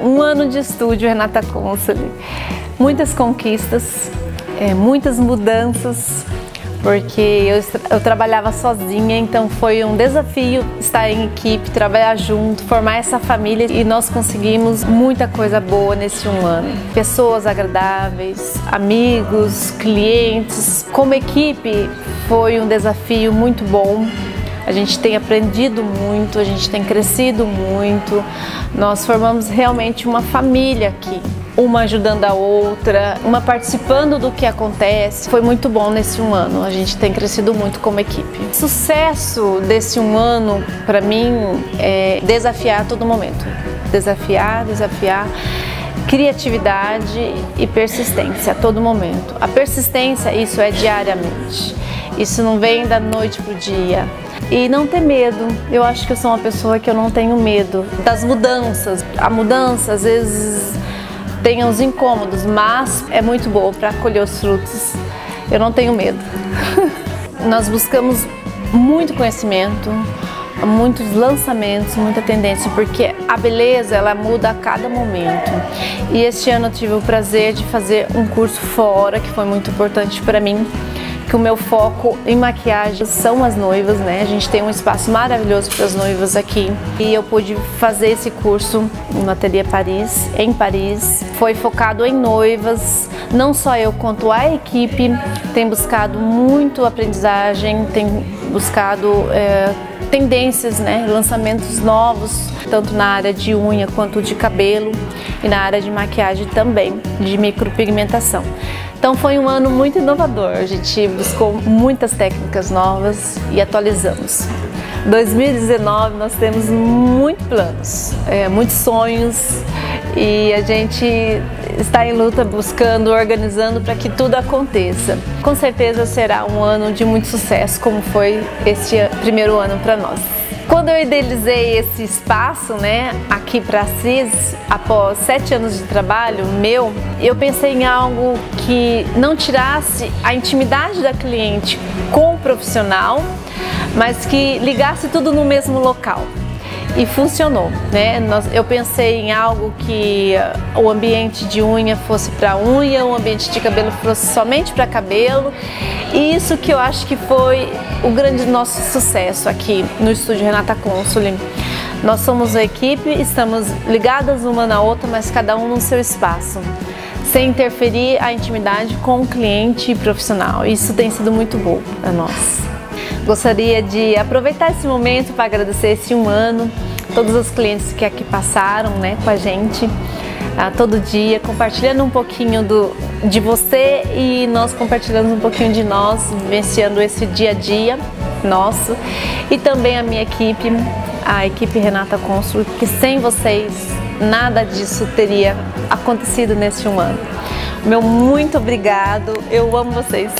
um ano de estúdio Renata Consoli. Muitas conquistas, é, muitas mudanças, porque eu, eu, trabalhava sozinha, então foi um desafio estar em equipe, trabalhar junto, formar essa família e nós conseguimos muita coisa boa nesse um ano. Pessoas agradáveis, amigos, clientes. Como equipe foi um desafio muito bom. A gente tem aprendido muito, a gente tem crescido muito. Nós formamos realmente uma família aqui uma ajudando a outra, uma participando do que acontece. Foi muito bom nesse um ano, a gente tem crescido muito como equipe. O sucesso desse um ano, para mim, é desafiar a todo momento. Desafiar, desafiar criatividade e persistência a todo momento. A persistência, isso é diariamente. Isso não vem da noite pro dia. E não ter medo. Eu acho que eu sou uma pessoa que eu não tenho medo das mudanças. A mudança, às vezes, tem os incômodos, mas é muito boa para colher os frutos. Eu não tenho medo. Nós buscamos muito conhecimento, muitos lançamentos, muita tendência, porque a beleza ela muda a cada momento. E este ano eu tive o prazer de fazer um curso fora, que foi muito importante para mim que o meu foco em maquiagem são as noivas, né? A gente tem um espaço maravilhoso para as noivas aqui e eu pude fazer esse curso no Ateliê Paris, em Paris. Foi focado em noivas, não só eu quanto a equipe tem buscado muito aprendizagem, tem buscado é, tendências, né? lançamentos novos, tanto na área de unha quanto de cabelo e na área de maquiagem também, de micropigmentação. Então foi um ano muito inovador, a gente buscou muitas técnicas novas e atualizamos. 2019 nós temos muitos planos, é, muitos sonhos e a gente está em luta buscando, organizando para que tudo aconteça. Com certeza será um ano de muito sucesso, como foi este primeiro ano para nós. Quando eu idealizei esse espaço, né, aqui para CIS, após sete anos de trabalho meu, eu pensei em algo que não tirasse a intimidade da cliente com o profissional, mas que ligasse tudo no mesmo local e funcionou, né? eu pensei em algo que uh, o ambiente de unha fosse para unha, o ambiente de cabelo fosse somente para cabelo e isso que eu acho que foi o grande nosso sucesso aqui no estúdio Renata Consuli. Nós somos a equipe, estamos ligadas uma na outra, mas cada um no seu espaço sem interferir a intimidade com o cliente e profissional. Isso tem sido muito bom para nós. Gostaria de aproveitar esse momento para agradecer esse um ano, todos os clientes que aqui passaram né, com a gente ah, todo dia, compartilhando um pouquinho do, de você e nós compartilhando um pouquinho de nós, vivenciando esse dia a dia nosso e também a minha equipe, a equipe Renata Consul, que sem vocês nada disso teria acontecido neste um ano. Meu muito obrigado, eu amo vocês.